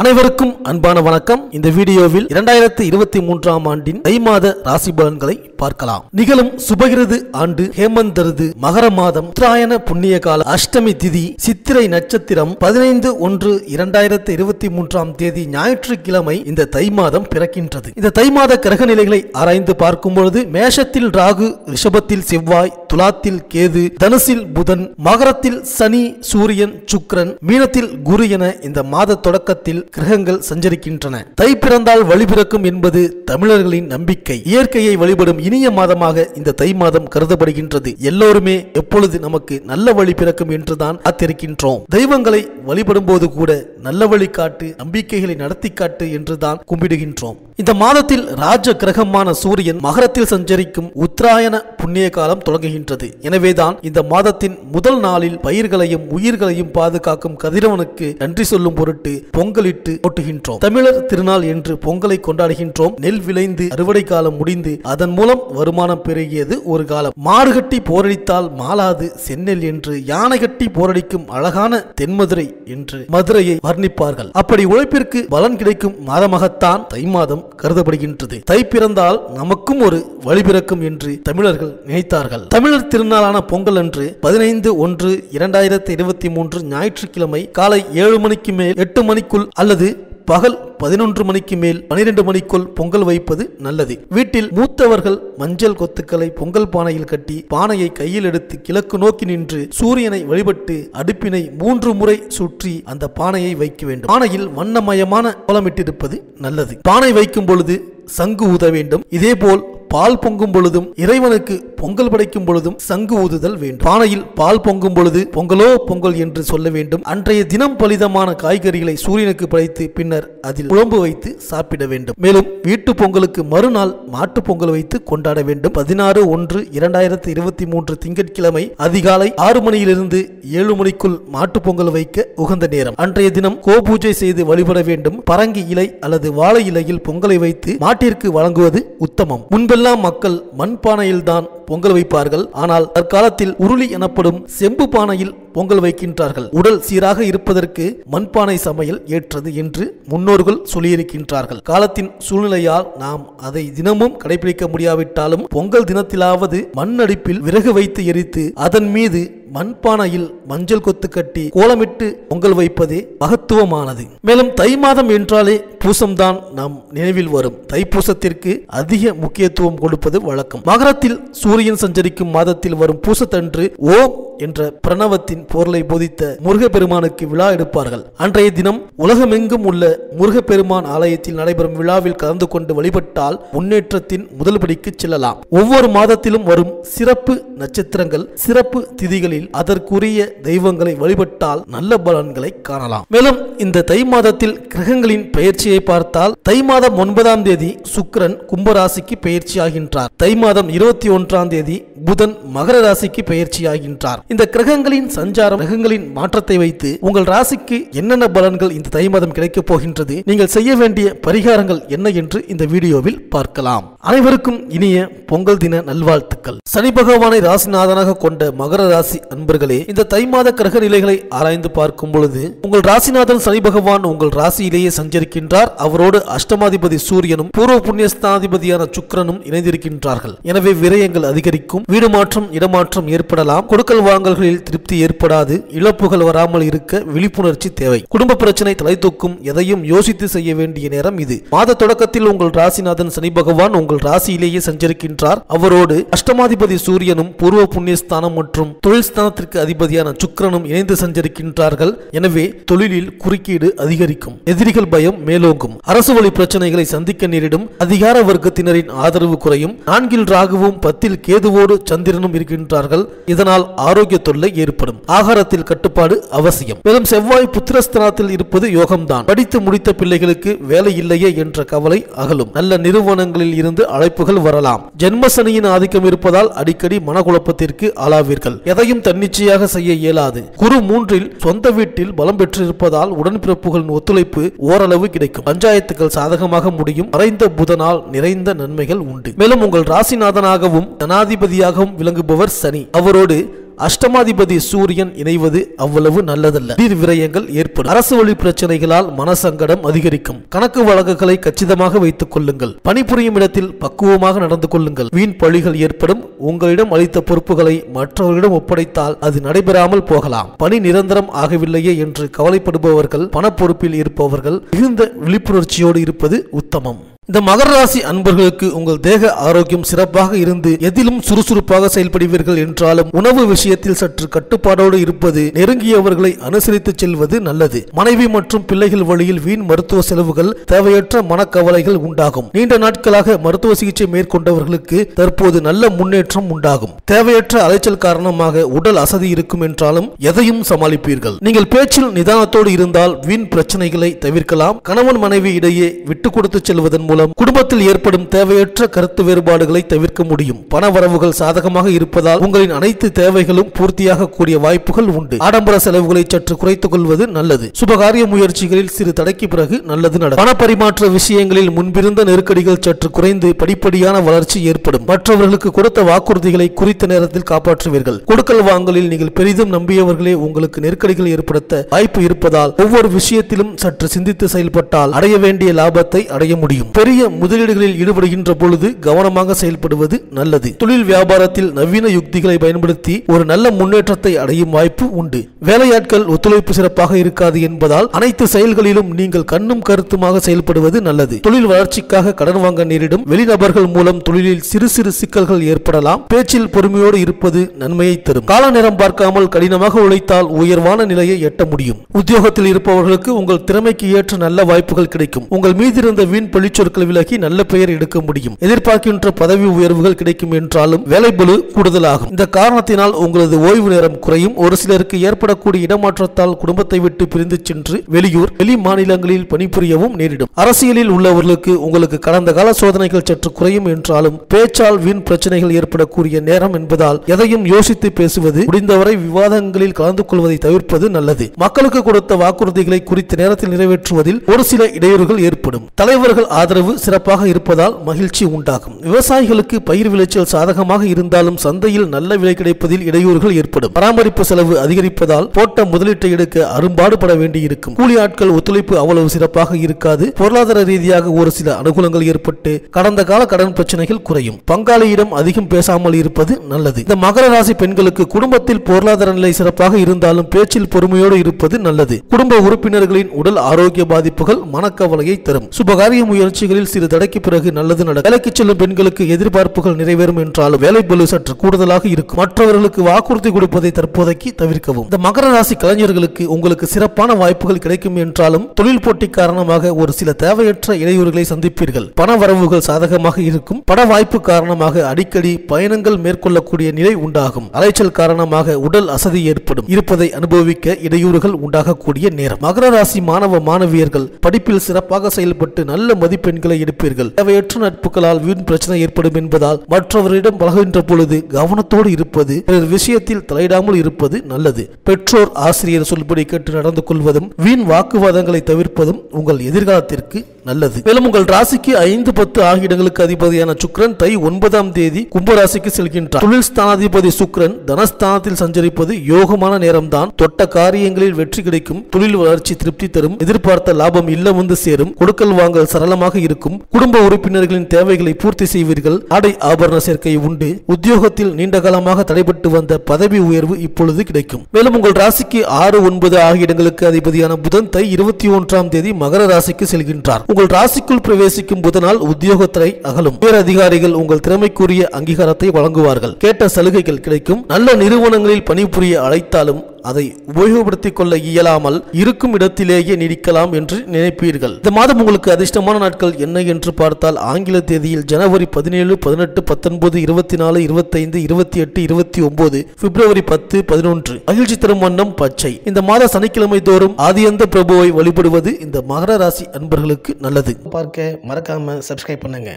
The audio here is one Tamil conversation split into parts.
அனைவருக்கும் அன்பான வணக்கம். இந்த வீடியோவில் இரண்டாயிரத்தி இருபத்தி மூன்றாம் ஆண்டின் தை மாத ராசி பலன்களை பார்க்கலாம். நிகழும் சுபகிருது ஆண்டு ஹேமந்தருது மகர மாதம் உத்தராயண புண்ணிய கால அஷ்டமி திதி சித்திரை நட்சத்திரம் பதினைந்து ஒன்று இரண்டாயிரத்தி இருபத்தி மூன்றாம் தேதி ஞாயிற்றுக்கிழமை இந்த தை மாதம் பிறக்கின்றது. இந்த தை மாத கிரக நிலைகளை ஆராய்ந்து பார்க்கும் பொழுது மேஷத்தில் ராகு ரிஷபத்தில் செவ்வாய் துலாத்தில் கேது தனுசில் புதன் மகரத்தில் சனி சூரியன் சுக்ரன் மீனத்தில் குரு என இந்த மாத தொடக்கத்தில் கிரகங்கள் சஞ்சரிக்கின்றன. தை பிறந்தால் வழி பிறக்கும் என்பது தமிழர்களின் நம்பிக்கை. இயற்கையை வழிபடும் இனிய மாதமாக இந்த தை மாதம் கருதப்படுகின்றது. எல்லோருமே எப்பொழுது நமக்கு நல்ல வழி பிறக்கும் என்றுதான் காத்திருக்கின்றோம் தெய்வங்களை வழிபடும் போது கூட நல்ல வழி காட்டு நம்பிக்கைகளை நடத்தி காட்டு என்றுதான் கும்பிடுகின்றோம். இந்த மாதத்தில் ராஜ கிரகமான சூரியன் மகரத்தில் சஞ்சரிக்கும் உத்தராயண புண்ணிய காலம் தொடங்குகின்றது. எனவேதான் இந்த மாதத்தின் முதல் நாளில் பயிர்களையும் உயிர்களையும் பாதுகாக்கும் கதிரவனுக்கு நன்றி சொல்லும் பொருட்டு பொங்கலிட்டு ஓட்டுகின்றோம். தமிழர் திருநாள் என்று பொங்கலை கொண்டாடுகின்றோம். நெல் விளைந்து அறுவடை காலம் முடிந்து அதன் மூலம் வருமானம் பெருகியது ஒரு காலம். மாடு கட்டி போரடித்தால் மாலாது செந்நெல் என்று யானை கட்டி போரடிக்கும் அழகான தென்மதுரை என்று மதுரையை வர்ணிப்பார்கள். அப்படி உழைப்பிற்கு பலன் கிடைக்கும் மாதமாகத்தான் தை மாதம் கருதப்படுகின்றது. தை பிறந்தால் நமக்கும் ஒரு வழி பிறக்கும் என்று தமிழர்கள் நினைத்தார்கள். தமிழர் திருநாளான பொங்கல் அன்று பதினைந்து ஒன்று இரண்டாயிரத்தி இருபத்தி மூன்று ஞாயிற்றுக்கிழமை காலை ஏழு மணிக்கு மேல் எட்டு மணிக்குள் அல்லது பகல் பதினொன்று மணிக்கு மேல் பனிரெண்டு மணிக்குள் பொங்கல் வைப்பது நல்லது. வீட்டில் மூத்தவர்கள் மஞ்சள் கொத்துக்களை பொங்கல் பானையில் கட்டி பானையை கையில் எடுத்து கிழக்கு நோக்கி நின்று சூரியனை வழிபட்டு அடுப்பினை மூன்று முறை சுற்றி அந்த பானையை வைக்க வேண்டும். பானையில் வண்ணமயமான கோலமிட்டிருப்பது நல்லது. பானை வைக்கும் பொழுது சங்கு ஊத வேண்டும். இதேபோல் பால் பொங்கும் பொழுதும் இறைவனுக்கு பொங்கல் படைக்கும் பொழுதும் சங்கு ஊதுதல் வேண்டும். பானையில் பால் பொங்கும் பொழுது பொங்கலோ பொங்கல் என்று சொல்ல வேண்டும். அன்றைய தினம் பலிதமான காய்கறிகளை சூரியனுக்கு படைத்து பின்னர் அதில் குழம்பு வைத்து சாப்பிட வேண்டும். மேலும் வீட்டு பொங்கலுக்கு மறுநாள் மாட்டு பொங்கல் வைத்து கொண்டாட வேண்டும். பதினாறு ஒன்று இரண்டாயிரத்தி இருபத்தி மூன்று திங்கட்கிழமை அதிகாலை ஆறு மணியிலிருந்து ஏழு மணிக்குள் மாட்டு பொங்கல் வைக்க உகந்த நேரம். அன்றைய தினம் கோபூஜை செய்து வழிபட வேண்டும். பரங்கி இலை அல்லது வாழை இலையில் பொங்கலை வைத்து மாட்டிற்கு வழங்குவது உத்தமம். முன்பு முன்பெல்லாம் மக்கள் மண்பானையில்தான் பொங்கல் வைப்பார்கள். ஆனால் தற்காலத்தில் உருளி எனப்படும் செம்பு பானையில் பொங்கல் வைக்கின்றார்கள். உடல் சீராக இருப்பதற்கு மண்பானை சமையல் ஏற்றது என்று முன்னோர்கள் சொல்லியிருக்கின்றார்கள். காலத்தின் சூழ்நிலையால் நாம் அதை தினமும் கடைபிடிக்க முடியாவிட்டாலும் பொங்கல் தினத்திலாவது மண் அடுப்பில் விறகு வைத்து எரித்து அதன் மீது மண்பானையில் மஞ்சள் கொத்து கட்டி கோலமிட்டு பொங்கல் வைப்பதே மகத்துவமானது. மேலும் தை மாதம் என்றாலே பூசம்தான் நம் நினைவில் வரும். தைப்பூசத்திற்கு அதிக முக்கியத்துவம் கொடுப்பது வழக்கம். மகரத்தில் சூரியன் சஞ்சரிக்கும் மாதத்தில் வரும் பூசத்தன்று ஓம் என்ற பிரணவத்தின் பொருளை போதித்த முருகப்பெருமானுக்கு விழா எடுப்பார்கள். அன்றைய தினம் உலகமெங்கும் உள்ள முருகப்பெருமான் ஆலயத்தில் நடைபெறும் விழாவில் கலந்து கொண்டு வழிபட்டால் முன்னேற்றத்தின் முதல் படிக்கு செல்லலாம். ஒவ்வொரு மாதத்திலும் வரும் சிறப்பு நட்சத்திரங்கள் சிறப்பு திதிகளில் அதற்குரிய தெய்வங்களை வழிபட்டால் நல்ல பலன்களை காணலாம். மேலும் இந்த தை மாதத்தில் கிரகங்களின் பெயர்ச்சியை பார்த்தால் தை மாதம் ஒன்பதாம் தேதி சுக்கிரன் கும்பராசிக்கு பயிற்சியாகின்றார் தை மாதம் இருபத்தி ஒன்றாம் தேதி புதன் மகர ராசிக்கு பெயர்ச்சியாகின்றார் இந்த கிரகங்களின் சஞ்சாரம் கிரகங்களின் மாற்றத்தை வைத்து உங்கள் ராசிக்கு என்னென்ன பலன்கள் இந்த தை மாதம் கிடைக்கப் போகின்றது நீங்கள் செய்ய வேண்டிய பரிகாரங்கள் என்ன என்று இந்த வீடியோவில் பார்க்கலாம். அனைவருக்கும் இனிய பொங்கல் தின நல்வாழ்த்துக்கள். சனி பகவானை ராசிநாதனாக கொண்ட மகர ராசி அன்பர்களே இந்த தை மாத கிரக நிலைகளை ஆராய்ந்து பார்க்கும் பொழுது உங்கள் ராசிநாதன் சனி பகவான் உங்கள் ராசியிலேயே சஞ்சரிக்கின்றார். அவரோடு அஷ்டமாதிபதி சூரியனும் பூர்வ புண்ணியஸ்தானாதிபதியான சுக்கிரனும் இணைந்திருக்கின்றார்கள். எனவே விரயங்கள் அதிகரிக்கும். வீடு மாற்றம் இடமாற்றம் ஏற்படலாம். கொடுக்கல் வாங்கல்களில் திருப்தி ஏற்படாது. இழப்புகள் வராமல் இருக்க விழிப்புணர்ச்சி தேவை. குடும்ப பிரச்சனை தலை தூக்கும். எதையும் யோசித்து செய்ய வேண்டிய நேரம் இது. மாத தொடக்கத்தில் உங்கள் ராசிநாதன் சனி பகவான் உங்கள் ராசியிலேயே சஞ்சரிக்கின்றார். அவரோடு அஷ்டமாதிபதி சூரியனும் பூர்வ புண்ணியஸ்தானம் மற்றும் தொழில் ஸ்தானத்திற்கு அதிபதியான சுக்கிரனும் இணைந்து சஞ்சரிக்கின்றார்கள். எனவே தொழிலில் குறுக்கீடு அதிகரிக்கும். எதிரிகள் பயம் மேலோங்கும். அரசு வழி பிரச்சனைகளை சந்திக்க நேரிடும். அதிகார வர்க்கத்தினரின் ஆதரவு குறையும். நான்கில் ராகுவும் பத்தில் கேதுவோடு சந்திரனும் இருக்கின்றார்கள். இதனால் ஆரோக்கிய தொல்லை ஏற்படும். ஆகாரத்தில் கட்டுப்பாடு அவசியம். மேலும் செவ்வாய் புத்திரஸ்தனத்தில் இருப்பது யோகம்தான். படித்து முடித்த பிள்ளைகளுக்கு வேலை இல்லையே என்ற கவலை அகலும். நல்ல நிறுவனங்களில் இருந்து அழைப்புகள் வரலாம். ஜென்மசனியின் ஆதிக்கம் இருப்பதால் அடிக்கடி மனக்குழப்பத்திற்கு ஆளாவீர்கள். எதையும் தன்னிச்சையாக செய்ய இயலாது. குரு மூன்றில் சொந்த வீட்டில் பலம் பெற்றிருப்பதால் உடன்பிறப்புகளின் ஒத்துழைப்பு ஓரளவு கிடைக்கும். பஞ்சாயத்துகள் சாதகமாக முடியும். மறைந்த புதனால் நிறைந்த நன்மைகள் உண்டு. மேலும் உங்கள் ராசிநாதனாகவும் ஜனாதிபதியாகவும் விளங்குபவர் சனி. அவரோடு அஷ்டமாதிபதி சூரியன் இணைவது அவ்வளவு நல்லதல்ல. திடீர் விரயங்கள் ஏற்படும். அரசு வழி பிரச்சனைகளால் மனசங்கடம் அதிகரிக்கும். கணக்கு வழக்குகளை கச்சிதமாக வைத்துக் கொள்ளுங்கள். பணிபுரியும் இடத்தில் பக்குவமாக நடந்து கொள்ளுங்கள். வீண் பழிகள் ஏற்படும். உங்களிடம் அளித்த பொறுப்புகளை மற்றவர்களிடம் ஒப்படைத்தால் அது நடைபெறாமல் போகலாம். பணி நிரந்தரம் ஆகவில்லையே என்று கவலைப்படுபவர்கள் பணப்பொறுப்பில் இருப்பவர்கள் மிகுந்த விழிப்புணர்ச்சியோடு இருப்பது உத்தமம். இந்த மகர ராசி அன்பர்களுக்கு உங்கள் தேக ஆரோக்கியம் சிறப்பாக இருந்து எதிலும் சுறுசுறுப்பாக செயல்படுவீர்கள் என்றாலும் உணவு விஷயத்தில் சற்று கட்டுப்பாடோடு இருப்பது நெருங்கியவர்களை அனுசரித்து செல்வது நல்லது. மனைவி மற்றும் பிள்ளைகள் வழியில் வீண் மருத்துவ செலவுகள் தேவையற்ற மனக்கவலைகள் உண்டாகும். நீண்ட நாட்களாக மருத்துவ சிகிச்சை மேற்கொண்டவர்களுக்கு தற்போது நல்ல முன்னேற்றம் உண்டாகும். தேவையற்ற அலைச்சல் காரணமாக உடல் அசதி இருக்கும் என்றாலும் எதையும் சமாளிப்பீர்கள். நீங்கள் பேச்சில் நிதானத்தோடு இருந்தால் வீண் பிரச்சனைகளை தவிர்க்கலாம். கணவன் மனைவி இடையே விட்டு கொடுத்து செல்வதன் மூலம் குடும்பத்தில் ஏற்படும் தேவையற்ற கருத்து வேறுபாடுகளை தவிர்க்க முடியும். பண வரவுகள் சாதகமாக இருப்பதால் உங்களின் அனைத்து தேவைகளும் பூர்த்தியாக கூடிய வாய்ப்புகள் உண்டு. ஆடம்பர செலவுகளை சற்று குறைத்துக் கொள்வது நல்லது. சுபகாரிய முயற்சிகளில் சிறு தடைக்கு பிறகு நல்லது நடக்கும். பண பரிமாற்ற விஷயங்களில் முன்பிருந்த நெருக்கடிகள் சற்று குறைந்து படிப்படியான வளர்ச்சி ஏற்படும். மற்றவர்களுக்கு கொடுத்த வாக்குறுதிகளை குறித்த நேரத்தில் காப்பாற்றுவீர்கள். கொடுக்கல் வாங்கலில் நீங்கள் பெரிதும் நம்பியவர்களே உங்களுக்கு நெருக்கடிகள் ஏற்படுத்த வாய்ப்பு இருப்பதால் ஒவ்வொரு விஷயத்திலும் சற்று சிந்தித்து செயல்பட்டால் அடைய வேண்டிய லாபத்தை அடைய முடியும். பெரிய முதலீடுகளில் ஈடுபடுகின்ற பொழுது கவனமாக செயல்படுவது நல்லது. தொழில் வியாபாரத்தில் நவீன யுக்திகளை பயன்படுத்தி ஒரு நல்ல முன்னேற்றத்தை அடையும் வாய்ப்பு உண்டு. வேலையாட்கள் ஒத்துழைப்பு சிறப்பாக இருக்காது என்பதால் அனைத்து செயல்களிலும் நீங்கள் கண்ணும் கருத்துமாக செயல்படுவது நல்லது. தொழில் வளர்ச்சிக்காக கடன் வாங்க நேரிடும். வெளிநபர்கள் மூலம் தொழிலில் சிறு சிறு சிக்கல்கள் ஏற்படலாம். பேச்சில் பொறுமையோடு இருப்பது நன்மையை தரும். கால நேரம் பார்க்காமல் கடினமாக உழைத்தால் உயர்வான நிலையை எட்ட முடியும். உத்தியோகத்தில் இருப்பவர்களுக்கு உங்கள் திறமைக்கு ஏற்ற நல்ல வாய்ப்புகள் கிடைக்கும். உங்கள் மீதிருந்த வீண் பழிச்சொற்கள் விலகி நல்ல பெயர் எடுக்க முடியும். எதிர்பார்க்கின்ற பதவி உயர்வுகள் கிடைக்கும் என்றாலும் வேலைபளு கூடுதலாகும். இந்த காரணத்தினால் உங்களது ஓய்வு நேரம் குறையும். ஒரு சிலருக்கு ஏற்படக்கூடிய இடமாற்றத்தால் குடும்பத்தை விட்டு பிரிந்து சென்று வெளியூர் வெளி மாநிலங்களில் பணிபுரியவும் நேரிடும். அரசியலில் உள்ளவர்களுக்கு உங்களுக்கு கடந்த கால சோதனைகள் சற்று குறையும் என்றாலும் பேச்சால் வீண் பிரச்சனைகள் ஏற்படக்கூடிய நேரம் என்பதால் எதையும் யோசித்து பேசுவது முடிந்தவரை விவாதங்களில் கலந்து கொள்வதை தவிர்ப்பது நல்லது. மக்களுக்கு கொடுத்த வாக்குறுதிகளை குறித்த நேரத்தில் நிறைவேற்றுவதில் ஒரு சில இடையூறுகள் ஏற்படும். தலைவர்கள் ஆதரவு சிறப்பாக இருப்பதால் மகிழ்ச்சி உண்டாகும். விவசாயிகளுக்கு பயிர் விளைச்சல் சாதகமாக இருந்தாலும் சந்தையில் நல்ல விலை கிடைப்பதில் இடையூறுகள் ஏற்படும். பராமரிப்பு செலவு அதிகரிப்பதால் போட்ட முதலீட்டை எடுக்க அரும்பாடுபட வேண்டியிருக்கும். கூலி ஆட்கள் ஒத்துழைப்பு அவ்வளவு சிறப்பாக இருக்காது. பொருளாதார ரீதியாக ஒரு சில அனுகூலங்கள் ஏற்பட்டு கடந்த கால கடன் பிரச்சனைகள் குறையும். பங்காளியிடம் அதிகம் பேசாமல் இருப்பது நல்லது. இந்த மகர ராசி பெண்களுக்கு குடும்பத்தில் பொருளாதார நிலை சிறப்பாக இருந்தாலும் பேச்சில் பொறுமையோடு இருப்பது நல்லது. குடும்ப உறுப்பினர்களின் உடல் ஆரோக்கிய பாதிப்புகள் மனக்கவலையை தரும். சுபகாரிய முயற்சி முயற்சிகளில் சிறு தடைக்கு பிறகு நல்லது நடக்கும். வேலைக்கு செல்லும் பெண்களுக்கு எதிர்பார்ப்புகள் நிறைவேறும் என்றாலும் வேலை பளு சற்று கூடுதலாக இருக்கும். மற்றவர்களுக்கு வாக்குறுதி கொடுப்பதை தற்போதைக்கு தவிர்க்கவும். இந்த மகர ராசி கலைஞர்களுக்கு உங்களுக்கு சிறப்பான வாய்ப்புகள் கிடைக்கும் என்றாலும் தொழில் போட்டி காரணமாக ஒரு சில தேவையற்ற இடையூறுகளை சந்திப்பீர்கள். பண வரவுகள் சாதகமாக இருக்கும். பண வாய்ப்பு காரணமாக அடிக்கடி பயணங்கள் மேற்கொள்ளக்கூடிய நிலை உண்டாகும். அலைச்சல் காரணமாக உடல் அசதி ஏற்படும். இருப்பதை அனுபவிக்க இடையூறுகள் உண்டாகக்கூடிய நேரம். மகர ராசி மாணவ மாணவியர்கள் படிப்பில் சிறப்பாக செயல்பட்டு நல்ல மதிப்பெண் பெண்களை எடுப்பீர்கள். தேவையற்ற நட்புகளால் வீண் பிரச்சனை ஏற்படும் என்பதால் மற்றவரிடம் பழகுகின்ற பொழுது கவனத்தோடு இருப்பது பிறர் விஷயத்தில் தலையிடாமல் இருப்பது நல்லது. பெற்றோர் ஆசிரியர் சொல்படி கேட்டு நடந்து கொள்வதும் வீண் வாக்குவாதங்களை தவிர்ப்பதும் உங்கள் எதிர்காலத்திற்கு நல்லது. மேலும் உங்கள் ராசிக்கு ஐந்து பத்து ஆகிய இடங்களுக்கு அதிபதியான சுக்ரன் தை ஒன்பதாம் தேதி கும்பராசிக்கு செல்கின்றார். தொழில் ஸ்தானாதிபதி சுக்ரன் தனஸ்தானத்தில் சஞ்சரிப்பது யோகமான நேரம்தான். தொட்ட காரியங்களில் வெற்றி கிடைக்கும் தொழில் வளர்ச்சி திருப்தி தரும் எதிர்பார்த்த லாபம் இல்லம் வந்து சேரும் கொடுக்கல் வாங்கல் சரளமாக இருக்கும். குடும்ப உறுப்பினர்களின் தேவைகளை பூர்த்தி செய்வீர்கள். ஆடை ஆபரண சேர்க்கை உண்டு. உத்தியோகத்தில் நீண்ட காலமாக தடைபட்டு வந்த பதவி உயர்வு இப்பொழுது கிடைக்கும். மேலும் உங்கள் ராசிக்கு ஆறு ஒன்பது ஆகிய இடங்களுக்கு அதிபதியான புதன் தை இருபத்தி ஒன்றாம் தேதி மகர ராசிக்கு செல்கின்றார். உங்கள் ராசிக்குள் பிரவேசிக்கும் புதனால் உத்தியோகத்திரை அகலும். உயர் அதிகாரிகள் உங்கள் திறமைக்குரிய அங்கீகாரத்தை வழங்குவார்கள். கேட்ட சலுகைகள் கிடைக்கும். நல்ல நிறுவனங்களில் பணிபுரிய அழைத்தாலும் அதை உபயோகப்படுத்திக் கொள்ள இயலாமல் இருக்கும் இடத்திலேயே நீடிக்கலாம் என்று நினைப்பீர்கள். இந்த மாதம் உங்களுக்கு அதிர்ஷ்டமான நாட்கள் என்ன என்று பார்த்தால் ஆங்கில தேதியில் ஜனவரி பதினேழு பதினெட்டு பத்தொன்பது இருபத்தி நாலு இருபத்தைந்து இருபத்தி எட்டு இருபத்தி ஒன்பது பிப்ரவரி பத்து பதினொன்று. மகிழ்ச்சி தரும் வண்ணம் பச்சை. இந்த மாத சனிக்கிழமை தோறும் ஆதியந்த பிரபுவை வழிபடுவது இந்த மகர ராசி அன்பர்களுக்கு நல்லது. பார்க்க மறக்காம சப்ஸ்கிரைப் பண்ணுங்க.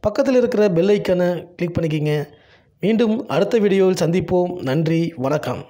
பக்கத்தில் இருக்கிற பெல் ஐக்கனை கிளிக் பண்ணிக்கிங்க. மீண்டும் அடுத்த வீடியோவில் சந்திப்போம். நன்றி வணக்கம்.